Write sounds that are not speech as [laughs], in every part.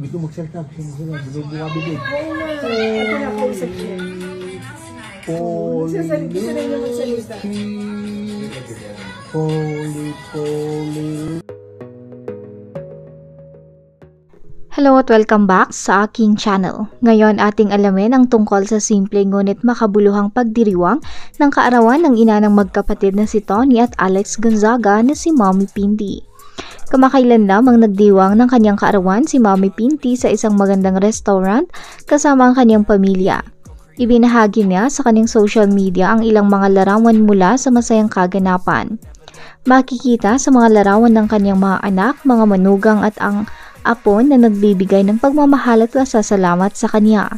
Gusto magsalita. Gusto magsalita. Gusto bumabigay. Oo nga. Ito na. Sasalit ko na niya magsalita. Holy, holy. Hello at welcome back sa aking channel. Ngayon ating alamin ang tungkol sa simple ngunit makabuluhang pagdiriwang ng kaarawan ng ina ng magkapatid na si Tony at Alex Gonzaga na si Mommy Pinti. Kamakailan lamang nagdiwang ng kanyang kaarawan si Mommy Pinti sa isang magandang restaurant kasama ang kanyang pamilya. Ibinahagi niya sa kanyang social media ang ilang mga larawan mula sa masayang kaganapan. Makikita sa mga larawan ng kanyang mga anak, mga manugang at ang apo na nagbibigay ng pagmamahal at pasasalamat sa kanya.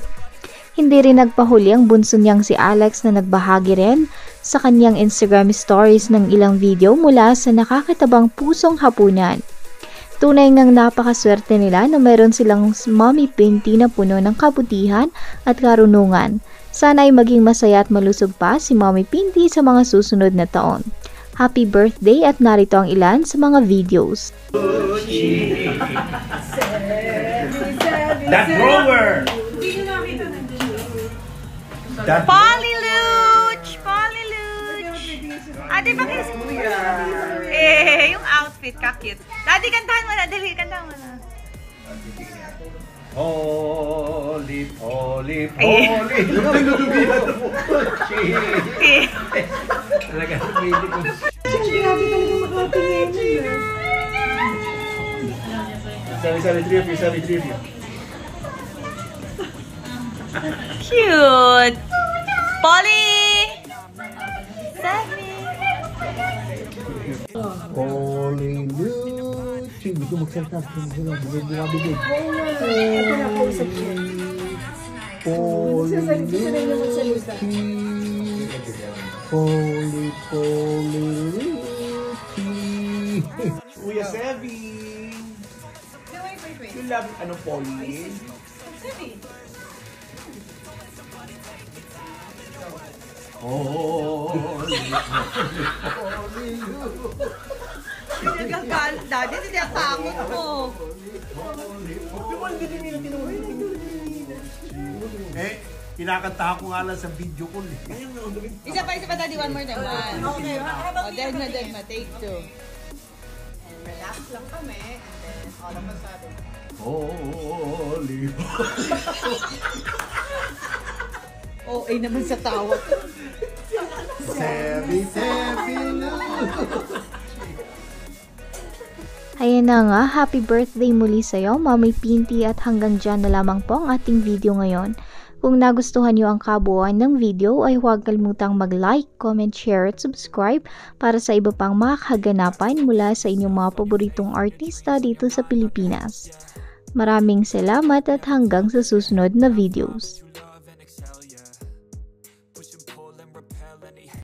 Hindi rin nagpahuli ang bunso niyang si Alex na nagbahagi rin sa kanyang Instagram stories ng ilang video mula sa nakakatabang pusong hapunan. Tunay ngang napakaswerte nila na meron silang mommy pinty na puno ng kabutihan at karunungan. Sana ay maging masaya at malusog pa si Mommy Pinty sa mga susunod na taon. Happy birthday at narito ang ilan sa mga videos. That grower! That Polyluch! Ate, bakit? Eh, yung outfit ka cute. Daddy, kantahan mo na. Dali, kantahan mo na. Holy, holy, Ay. holy. Eh, Talaga, hindi ko. Grabe talaga makatingin you, sabi, three of you. cute! Polly! Hallelujah. Gusto magsalita. Gusto magsalita. Gusto bumabigay. Oo nga. Ito na ko. Sasalit ko na niya magsalita. Holy, holy. Kuya Sevi! You love, ano, Polly? Holy. Nagagal, daddy, hindi ang takot mo. Eh, kinakanta ko nga lang sa video ko. eh. Isa pa, isa pa, daddy, one more time. One. Okay, oh, dead na, dead na. Take two. Holy. Oh, [laughs] ay naman sa tawa. Sevi, Ayan na nga, happy birthday muli sa'yo, Mami Pinti at hanggang dyan na lamang po ang ating video ngayon. Kung nagustuhan nyo ang kabuuan ng video ay huwag kalimutang mag-like, comment, share at subscribe para sa iba pang mga mula sa inyong mga paboritong artista dito sa Pilipinas. Maraming salamat at hanggang sa susunod na videos.